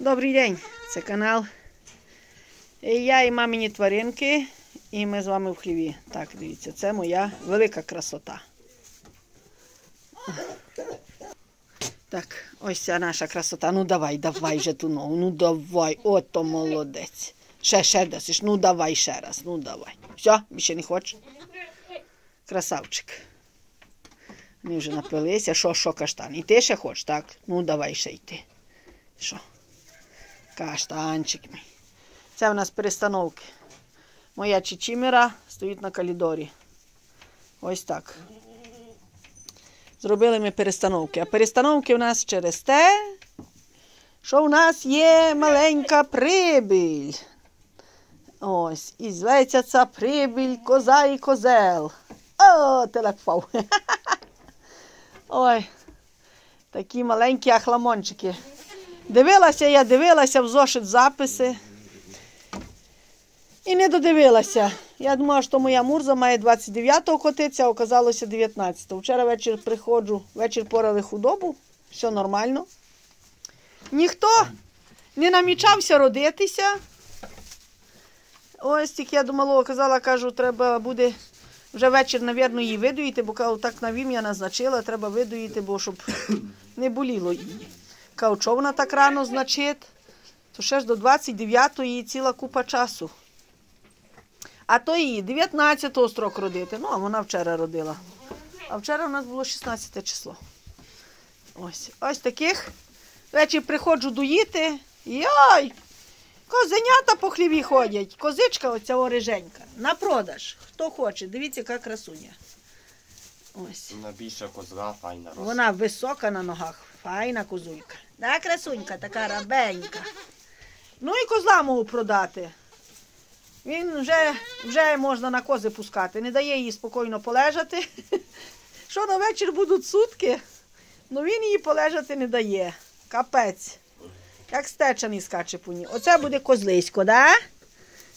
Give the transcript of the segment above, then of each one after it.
Добрий день, це канал. І Я і мамині тваринки, і ми з вами в хліві. Так, дивіться, це моя велика красота. Так, ось ця наша красота. Ну давай, давай вже ту ногу. Ну давай, ото молодець. Ще, ще досиш. Ну давай ще раз. Ну давай. Все, більше не хочеш? Красавчик. Вони вже напилися. Що, що каштан? І ти ще хочеш, так? Ну давай ще йти. Що? Каштанчик мій. Це у нас перестановки. Моя чечімера стоїть на калідорі. Ось так. Зробили ми перестановки. А перестановки у нас через те, що у нас є маленька прибіль. Ось. І зветься ця прибіль коза і козел. О, телепфав. Ой. Такі маленькі ахламончики. Дивилася я, дивилася в зошит записи. І не додивилася. Я думала, що моя Мурза має 29-го котиця, а оказалося 19-го. Вчора вечір приходжу, вечір порали худобу, все нормально. Ніхто не намічався родитися. Ось тільки я думала, казала, кажу, треба буде вже вечір, мабуть, її видоїти, бо так на вім'я назначила, треба видоїти, бо щоб не боліло її. Кажу, що вона так рано значить, то ще ж до 29-го її ціла купа часу. А то її 19-го строк родити. Ну, а вона вчора родила. А вчора у нас було 16 число. Ось ось таких. Вечір приходжу доїти. Йой! Козенята по хліві ходять. Козичка оця ориженька. На продаж. Хто хоче, дивіться, яка красуня. Ось. Вона більша козла, файна. Вона висока на ногах. Файна козулька. Да, красунька, така рабенька. Ну і козла можу продати. Він вже, вже можна на кози пускати. Не дає їй спокійно полежати. Що на вечір будуть сутки, ну він їй полежати не дає. Капець. Як стечаний скаче по ній. Оце буде козлисько, да?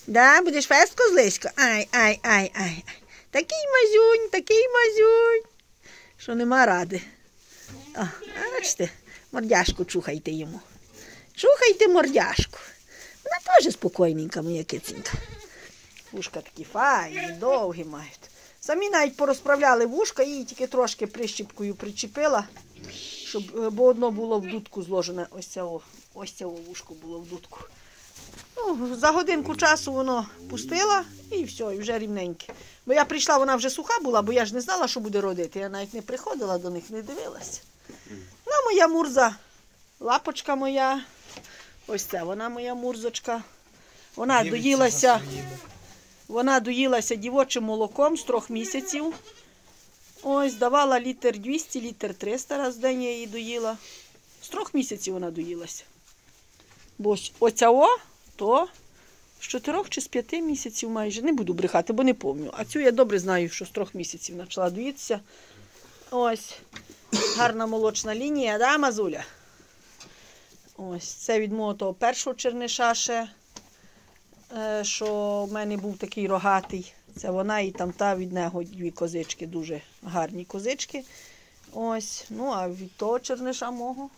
Да, будеш фест козлисько? Ай, ай, ай, ай. Такий мазюнь, такий мазюнь. Що нема ради. О, бачите, мордяшку чухайте йому. Чухайте мордяшку. Вона теж спокійненька, моя киценька. Вушка такі файні, довгі мають. Самі навіть порозправляли вушка, її тільки трошки прищіпкою причепила, щоб, е, бо одно було в дудку зложене. Ось це, ось це вушко було в дудку. Ну, за годинку часу воно пустила і все, і вже рівненьке. Бо я прийшла, вона вже суха була, бо я ж не знала, що буде родити. Я навіть не приходила до них, не дивилася. Моя мурза, лапочка моя. Ось це вона моя мурзочка. Вона доїлася. Вона доїлася дівочим молоком з трьох місяців. Ось, давала літр 200, літр 300 раз в день я її доїла. З трьох місяців вона доїлася. Бо оця о, то з чотирьох чи з п'яти місяців майже. Не буду брехати, бо не пам'ятаю. А цю я добре знаю, що з трьох місяців почала доїтися. Ось. Гарна молочна лінія, да, Мазуля? Ось, це від мого того першого черниша ще, е, що в мене був такий рогатий. Це вона і там та від нього дві козички, дуже гарні козички. Ось, ну а від того черниша мого,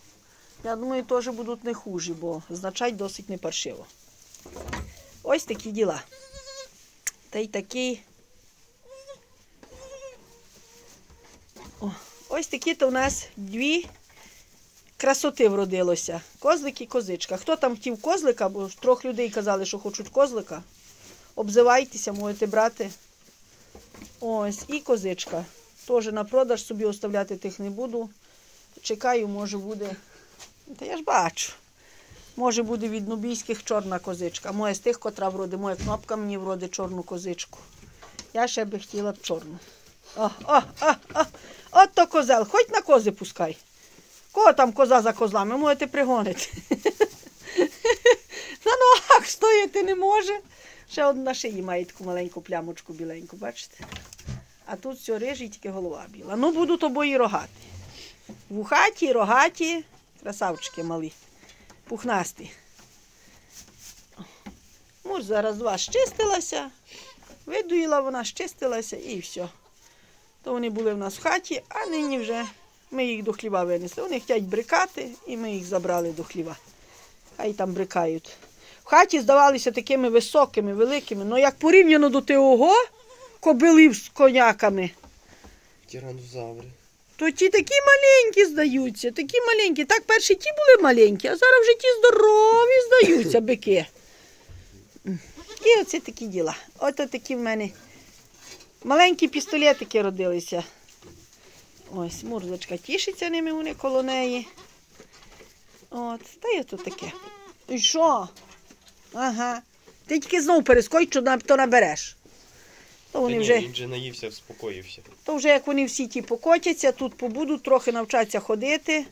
я думаю, теж будуть не хужі, бо значать досить не паршиво. Ось такі діла. Та й такий. Ось такі то у нас дві красоти вродилося. Козлик і козичка. Хто там хотів козлика, бо трьох людей казали, що хочуть козлика. Обзивайтеся, можете брати. Ось, і козичка. Теж на продаж собі оставляти тих не буду. Чекаю, може буде. Та я ж бачу. Може буде від нубійських чорна козичка. Моя з тих, котра вроде, моя кнопка мені вроде чорну козичку. Я ще би хотіла б чорну. О, о, о, о. От то козел, хоч на кози пускай. Кого там коза за козлами, можете пригонити. На ногах стояти не може. Ще одна шиї має таку маленьку плямочку біленьку, бачите? А тут все рижий, тільки голова біла. Ну, будуть обої рогаті. Вухаті, рогаті, красавчики малі, пухнасті. Муж зараз два щистилася, видуїла вона, щистилася і все. То вони були в нас в хаті, а нині вже ми їх до хліба винесли. Вони хочуть брикати, і ми їх забрали до хліба. Хай там брикають. В хаті здавалися такими високими, великими. Ну як порівняно до того кобилів з коняками, Тиранозаври. то ті такі маленькі здаються, такі маленькі. Так перші ті були маленькі, а зараз вже ті здорові здаються бики. І оце такі діла. Ото такі в мене маленькі пістолетики родилися. Ось, мурзочка тішиться ними вони коло неї. От, та є то таке. І що? Ага. Ти тільки знов перескочь, що то набереш. То вони Та ні, вже. Він вже наївся, вспокоївся. То вже як вони всі ті покотяться, тут побудуть, трохи навчаться ходити.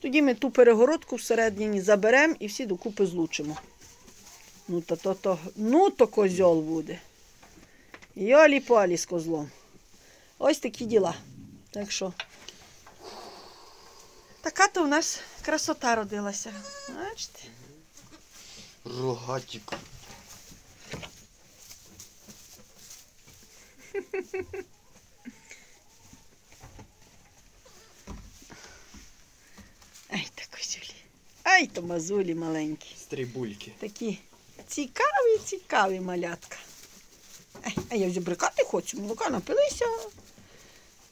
Тоді ми ту перегородку всередині заберемо і всі докупи злучимо. Ну то, то, то, ну то козьол буде. Йолі полі з козлом. Ось такі діла. Так що. Така то у нас красота родилася. Бачите? Рогатик. Ай, та козюлі. Ай, то мазулі маленькі. Стрибульки. Такі цікаві, цікаві малятка. А я вже брикати хочу, молока напилися.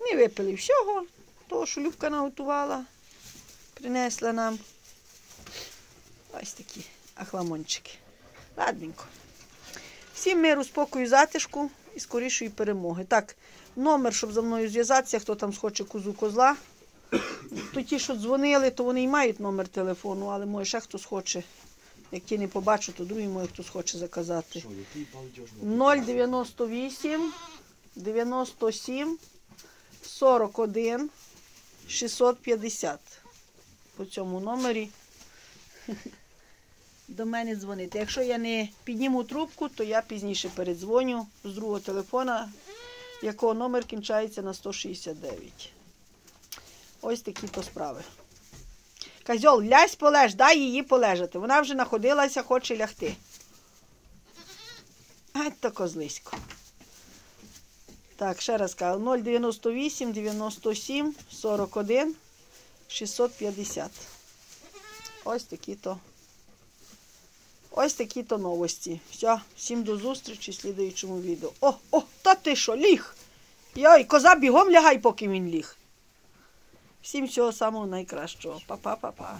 Не випили всього, того, що Любка наготувала, принесла нам. Ось такі ахламончики. Ладненько. Всім миру, спокою, затишку і скорішої перемоги. Так, номер, щоб за мною зв'язатися, хто там схоче козу козла. То ті, що дзвонили, то вони й мають номер телефону, але може ще хтось хоче. Як ті не побачу, то другий може хтось хоче заказати. Що, який балдеж? 098 97 41 650. По цьому номері до мене дзвонити. Якщо я не підніму трубку, то я пізніше передзвоню з другого телефона, якого номер кінчається на 169. Ось такі то справи. Козьол, лясь полеж, дай її полежати. Вона вже находилася, хоче лягти. Ай, то козлисько. Так, ще раз кажу, 098 97 41 650. Ось такі то. Ось такі то новості. Все, всім до зустрічі в слідуючому відео. О, о, та ти що, ліг? Йой, коза бігом лягай, поки він ліг. Всім всього самого найкращого. Па-па-па-па.